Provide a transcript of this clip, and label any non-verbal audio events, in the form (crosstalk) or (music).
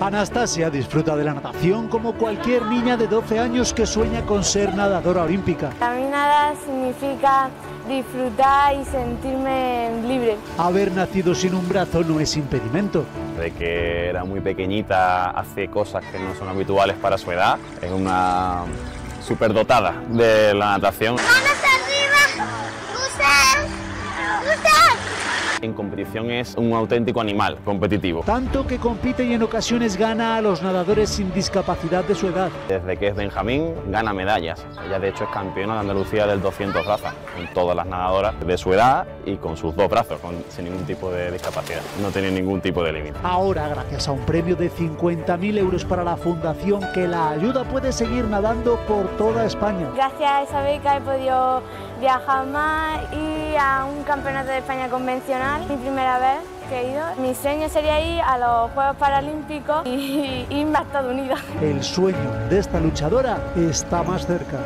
Anastasia disfruta de la natación como cualquier niña de 12 años que sueña con ser nadadora olímpica. Para mí nada significa disfrutar y sentirme libre. Haber nacido sin un brazo no es impedimento. De que era muy pequeñita, hace cosas que no son habituales para su edad. Es una superdotada de la natación. En competición es un auténtico animal competitivo. Tanto que compite y en ocasiones gana a los nadadores sin discapacidad de su edad. Desde que es Benjamín gana medallas. Ella de hecho es campeona de Andalucía del 200 brazas, con todas las nadadoras de su edad y con sus dos brazos, sin ningún tipo de discapacidad. No tiene ningún tipo de límite. Ahora, gracias a un premio de 50.000 euros para la fundación que la ayuda, puede seguir nadando por toda España. Gracias a esa beca he podido viajar más y a un campeonato de España convencional, mi primera vez que he ido. Mi sueño sería ir a los Juegos Paralímpicos y (laughs) irme a Estados Unidos. El sueño de esta luchadora está más cerca.